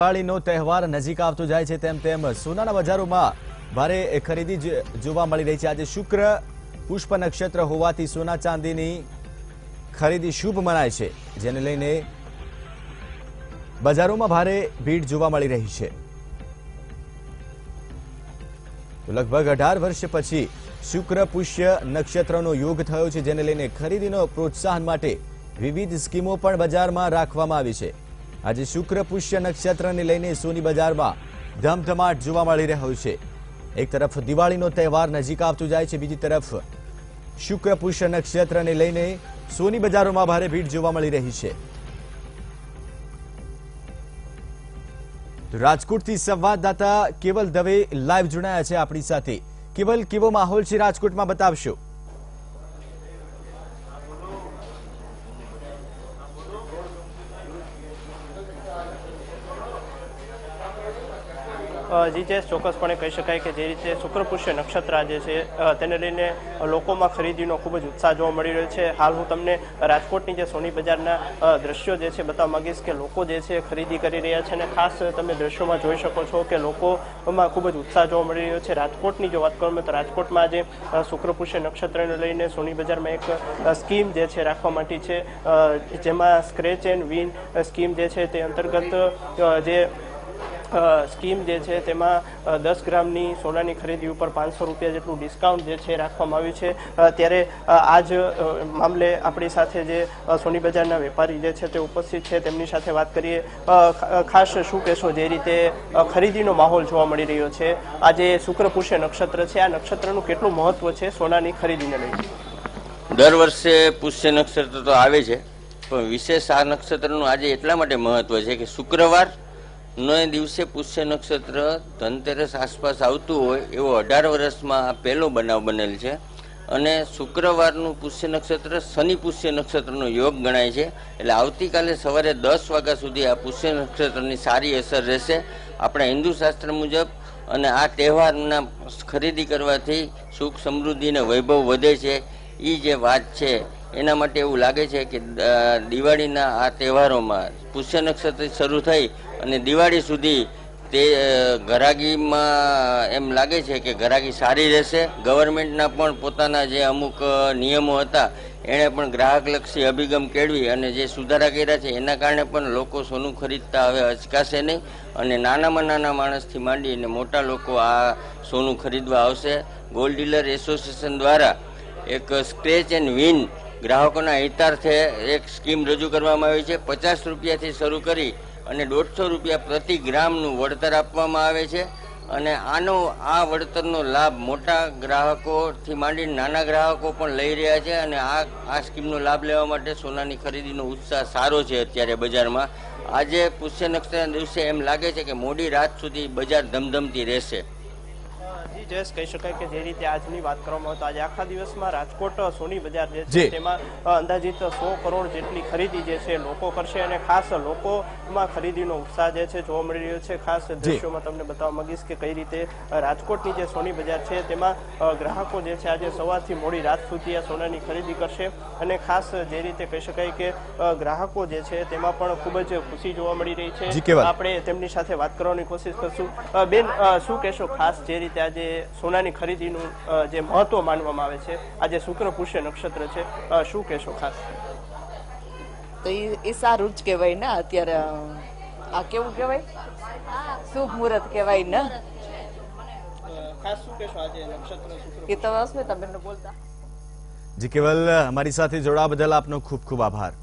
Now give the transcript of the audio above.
દિવાળીનો તહેવાર નજીક આવતો જાય છે તેમ તેમ સોનાના બજારોમાં ભારે ખરીદી જોવા મળી રહી છે. આજે શુક્ર પુષ્પ નક્ષત્ર હોવાથી સોના ચાંદીની ખરીદી શુભ મનાય છે, જેને લઈને બજારોમાં ભારે ભીડ જોવા મળી રહી છે. લગભગ અઢાર વર્ષ પછી શુક્ર પુષ્ય નક્ષત્રનો યોગ થયો છે, જેને લઈને ખરીદીનો પ્રોત્સાહન માટે વિવિધ સ્કીમો પણ બજારમાં રાખવામાં આવી છે. આજે શુક્ર પુષ્ય નક્ષત્રને લઈને સોની બજારમાં ધમધમાટ જોવા મળી રહ્યો છે. એક તરફ દિવાળીનો તહેવાર નજીક આવતો જાય છે, બીજી તરફ શુક્ર પુષ્ય નક્ષત્રને લઈને સોની બજારોમાં ભારે ભીડ જોવા મળી રહી છે. તો રાજકોટથી સંવાદદાતા કેવલ દવે લાઈવ જોડાયા છે આપણી સાથે. કેવલ કેવો માહોલ છે રાજકોટમાં, બતાવશો. જી જે ચોક્કસપણે કહી શકાય કે જે રીતે શુક્રપુષ્ય નક્ષત્ર આજે છે તેને લઈને લોકોમાં ખરીદીનો ખૂબ જ ઉત્સાહ જોવા મળી રહ્યો છે. હાલ હું તમને રાજકોટની જે સોની બજારના દ્રશ્યો જે છે બતાવવા માંગીશ કે લોકો જે છે ખરીદી કરી રહ્યા છે અને ખાસ તમે દ્રશ્યોમાં જોઈ શકો છો કે લોકોમાં ખૂબ જ ઉત્સાહ જોવા મળી રહ્યો છે. રાજકોટની જો વાત કરવામાં તો રાજકોટમાં આજે શુક્રપુષ્ય નક્ષત્રને લઈને સોની બજારમાં એક સ્કીમ જે છે રાખવા માટે છે. જેમાં સ્ક્રેચ એન્ડ વિન સ્કીમ જે છે તે અંતર્ગત જે સ્કીમ જે છે તેમાં દસ ગ્રામની સોનાની ખરીદી ઉપર પાંચસો રૂપિયા જેટલું ડિસ્કાઉન્ટ જે છે રાખવામાં આવ્યું છે. ત્યારે આ આજ મામલે આપણી સાથે જે સોની બજારના વેપારી જે છે તે ઉપસ્થિત છે. તેમની સાથે વાત કરીએ. ખાસ શું કહેશો જે રીતે ખરીદીનો માહોલ જોવા મળી રહ્યો છે? આજે શુક્ર પુષ્ય નક્ષત્ર છે. આ નક્ષત્રનું કેટલું મહત્વ છે સોનાની ખરીદીને લઈને દર વર્ષે પુષ્ય નક્ષત્ર તો આવે છે. પણ વિશેષ આ નક્ષત્રનું આજે એટલા માટે મહત્વ છે કે શુક્રવાર નો દિવસે પુષ્ય નક્ષત્ર ધનતેરસ આસપાસ આવતું હોય એવો અઢાર વર્ષમાં આ પહેલો બનાવ બનેલ છે. અને શુક્રવારનું પુષ્ય નક્ષત્ર શનિ પુષ્ય નક્ષત્રનો યોગ ગણાય છે. એટલે આવતીકાલે સવારે દસ વાગ્યા સુધી આ પુષ્ય નક્ષત્રની સારી અસર રહેશે. આપણા હિન્દુ શાસ્ત્ર મુજબ અને આ તહેવારના ખરીદી કરવાથી સુખ સમૃદ્ધિ અને વૈભવ વધે છે. એ જે વાત છે એના માટે એવું લાગે છે કે દિવાળીના આ તહેવારોમાં પુષ્ય નક્ષત્ર શરૂ થઈ અને દિવાળી સુધી તે ઘરાગીમાં એમ લાગે છે કે ઘરાગી સારી રહેશે. ગવર્મેન્ટના પણ પોતાના જે અમુક નિયમો હતા, એણે પણ ગ્રાહકલક્ષી અભિગમ કેળવી અને જે સુધારા કર્યા છે, એના કારણે પણ લોકો સોનું ખરીદતા હવે અચકાશે નહીં અને નાનામાં નાના માણસથી માંડીને મોટા લોકો આ સોનું ખરીદવા આવશે. ગોલ્ડ ડીલર એસોસિએશન દ્વારા એક સ્ક્રેચ એન્ડ વિન ગ્રાહકોના હિતાર્થે એક સ્કીમ રજૂ કરવામાં આવી છે. પચાસ રૂપિયાથી શરૂ કરી અને દોઢસો રૂપિયા પ્રતિ ગ્રામનું વળતર આપવામાં આવે છે. અને આનો આ વળતરનો લાભ મોટા ગ્રાહકોથી માંડીને નાના ગ્રાહકો પણ લઈ રહ્યા છે અને આ આ સ્કીમનો લાભ લેવા માટે સોનાની ખરીદીનો ઉત્સાહ સારો છે અત્યારે બજારમાં. આજે પુષ્ય નક્ષત્રના દિવસે એમ લાગે છે કે મોડી રાત સુધી બજાર ધમધમતી રહેશે. જી જયેશ કહી શકાય કે જે રીતે આજની વાત કરવામાં આવે તો આજે આખા દિવસમાં રાજકોટ સોની બજાર જે છે તેમાં અંદાજિત સો કરોડ જેટલી ખરીદી જે છે લોકો કરશે અને ખાસ લોકોમાં ખરીદીનો ઉત્સાહ જે છે જોવા મળી રહ્યો છે. ખાસ દ્રશ્યોમાં તમને બતાવવા માંગીશ કે કઈ રીતે રાજકોટની જે સોની બજાર છે તેમાં ગ્રાહકો જે છે આજે સવારથી મોડી રાત સુધી આ સોનાની ખરીદી કરશે અને ખાસ જે રીતે કહી શકાય કે ગ્રાહકો જે છે તેમાં પણ ખૂબ જ ખુશી જોવા મળી રહી છે. આપણે તેમની સાથે વાત કરવાની કોશિશ કરશું. બેન શું કહેશો ખાસ જે રીતે આજે સોનાની ખરીદીનું જે મહત્વ માનવામાં આવે છે આજે શુક્ર પુષ્ય નક્ષત્ર છે શું કહેશો ખાસ? તો એ સારું જ કહેવાય ને અત્યારે આ કેવું કહેવાય? શુભ મુહૂર્ત કહેવાય ને. ખાસ શું કહેશો આજે નક્ષત્ર એ તો અસ્મિતા બોલતા. જી કેવલ અમારી સાથે જોડાવા બદલ આપનો ખૂબ ખૂબ આભાર.